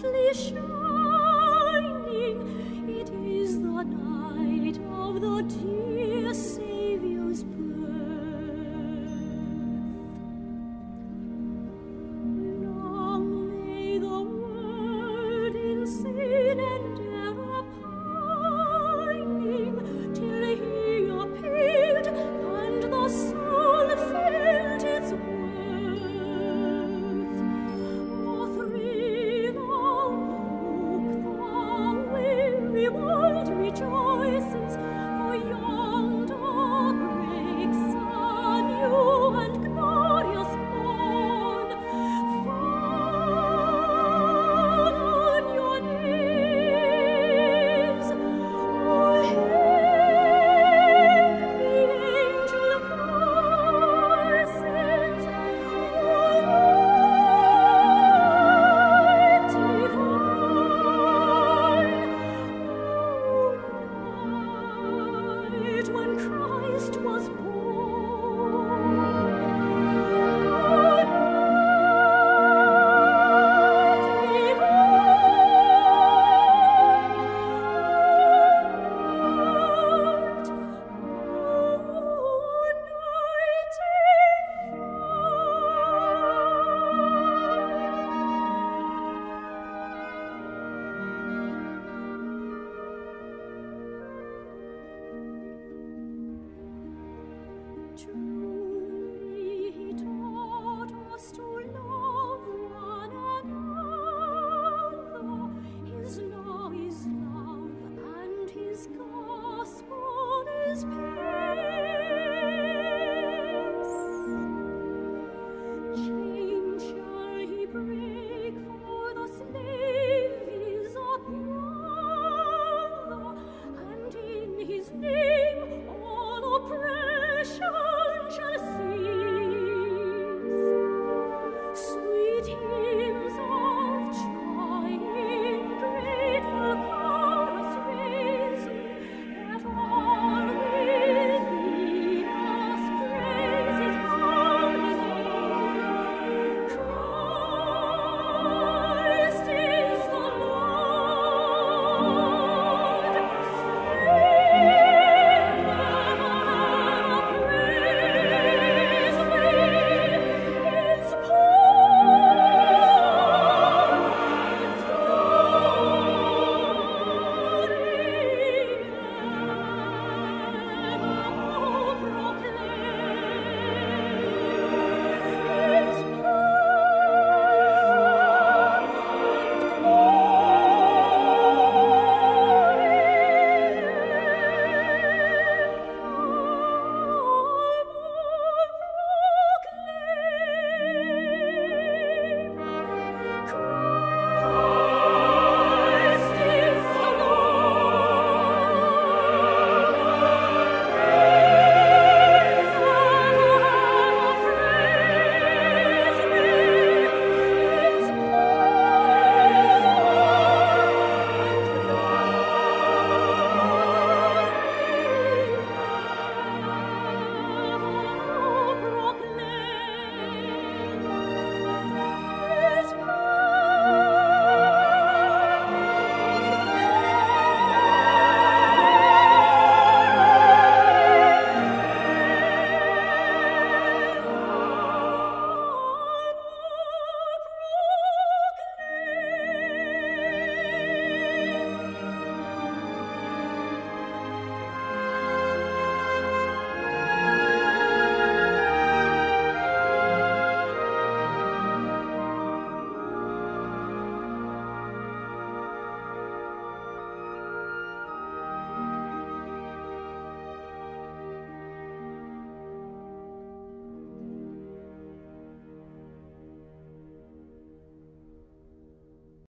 brightly shine.